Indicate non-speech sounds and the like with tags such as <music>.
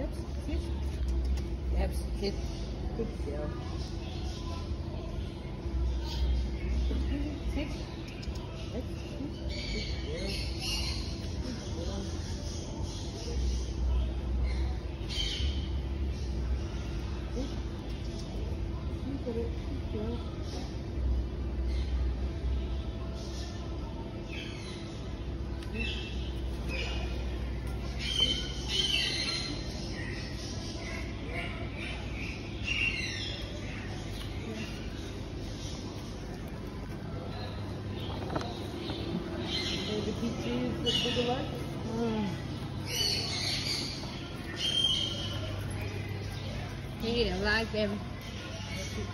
Yep, sit. Yep, sit. Good girl. Sit. Good girl. Good girl. <sighs> He don't like them. That's it,